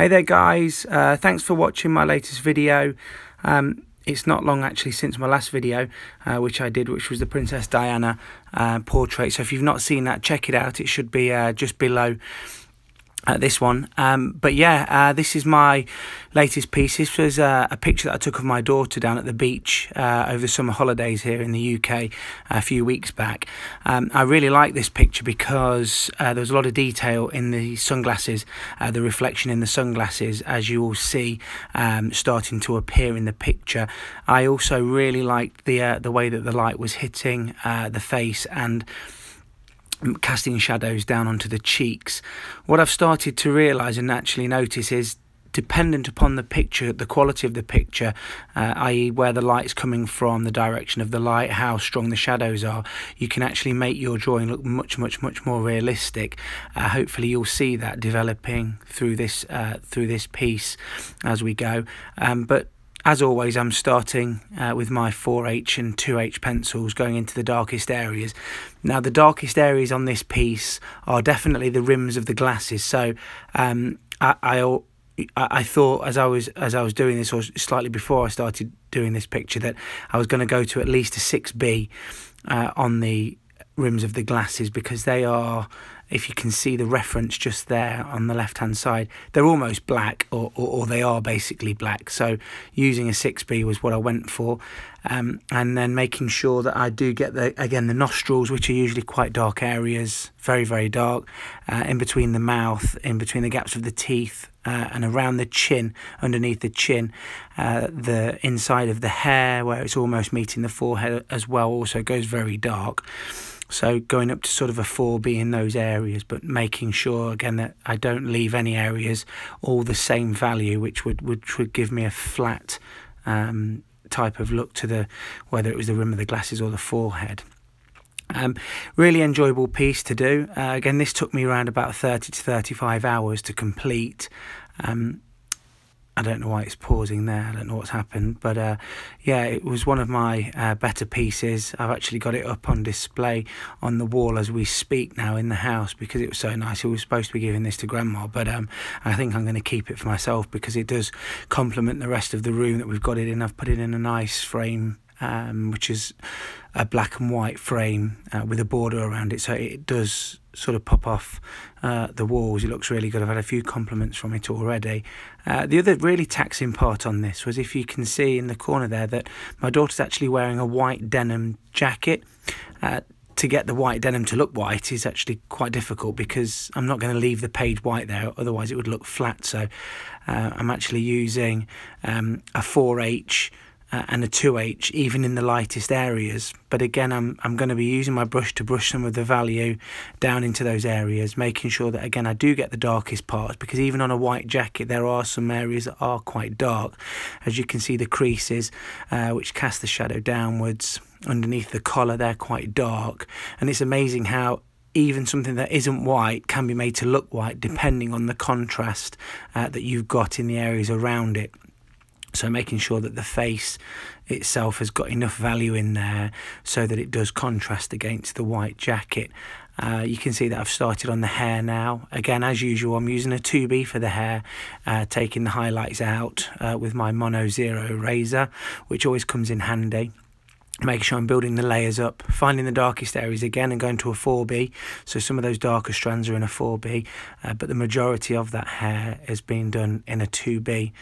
Hey there guys, uh, thanks for watching my latest video. Um, it's not long actually since my last video uh, which I did which was the Princess Diana uh, portrait. So if you've not seen that check it out. It should be uh, just below uh, this one. Um, but yeah, uh, this is my latest piece. This was uh, a picture that I took of my daughter down at the beach uh, over the summer holidays here in the UK a few weeks back. Um, I really like this picture because uh, there was a lot of detail in the sunglasses, uh, the reflection in the sunglasses, as you will see um, starting to appear in the picture. I also really liked the the way that the light was hitting the face and casting shadows down onto the cheeks. What I've started to realise and actually notice is dependent upon the picture, the quality of the picture, uh, i.e., where the light's coming from, the direction of the light, how strong the shadows are, you can actually make your drawing look much, much, much more realistic. Uh, hopefully, you'll see that developing through this uh, through this piece as we go. Um, but as always, I'm starting uh, with my 4H and 2H pencils going into the darkest areas. Now, the darkest areas on this piece are definitely the rims of the glasses. So, um, I, I, I thought as I was as I was doing this, or slightly before I started doing this picture, that I was going to go to at least a 6B uh, on the rims of the glasses because they are if you can see the reference just there on the left hand side, they're almost black or, or, or, they are basically black. So using a 6B was what I went for. Um, and then making sure that I do get the again the nostrils, which are usually quite dark areas, very very dark, uh, in between the mouth, in between the gaps of the teeth, uh, and around the chin, underneath the chin, uh, the inside of the hair where it's almost meeting the forehead as well, also goes very dark. So going up to sort of a 4B in those areas, but making sure again that I don't leave any areas all the same value, which would which would give me a flat um, type of look to the whether it was the rim of the glasses or the forehead. Um, really enjoyable piece to do. Uh, again, this took me around about 30 to 35 hours to complete. Um, I don't know why it's pausing there. I don't know what's happened, but uh, yeah, it was one of my uh, better pieces. I've actually got it up on display on the wall as we speak now in the house because it was so nice. We were supposed to be giving this to Grandma, but um, I think I'm going to keep it for myself because it does complement the rest of the room that we've got it in. I've put it in a nice frame um, which is a black and white frame uh, with a border around it, so it does sort of pop off uh, the walls. It looks really good. I've had a few compliments from it already. Uh, the other really taxing part on this was if you can see in the corner there that my daughter's actually wearing a white denim jacket. Uh, to get the white denim to look white is actually quite difficult because I'm not going to leave the page white there, otherwise it would look flat. So uh, I'm actually using um, a 4H uh, and a 2H even in the lightest areas. But again I'm, I'm going to be using my brush to brush some of the value down into those areas making sure that again I do get the darkest parts because even on a white jacket there are some areas that are quite dark. As you can see the creases uh, which cast the shadow downwards underneath the collar they're quite dark. And it's amazing how even something that isn't white can be made to look white depending on the contrast uh, that you've got in the areas around it so making sure that the face itself has got enough value in there so that it does contrast against the white jacket. Uh, you can see that I've started on the hair now. Again, as usual, I'm using a 2B for the hair, uh, taking the highlights out uh, with my Mono Zero eraser, which always comes in handy making sure I'm building the layers up, finding the darkest areas again and going to a 4B. So some of those darker strands are in a 4B, uh, but the majority of that hair has been done in a 2B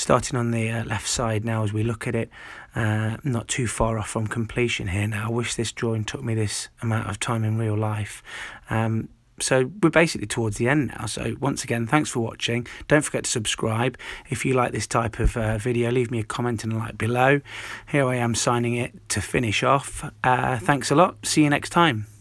starting on the uh, left side now as we look at it uh, not too far off from completion here now. I wish this drawing took me this amount of time in real life. Um, so we're basically towards the end now. So once again thanks for watching. Don't forget to subscribe. If you like this type of uh, video leave me a comment and a like below. Here I am signing it to finish off. Uh, thanks a lot. See you next time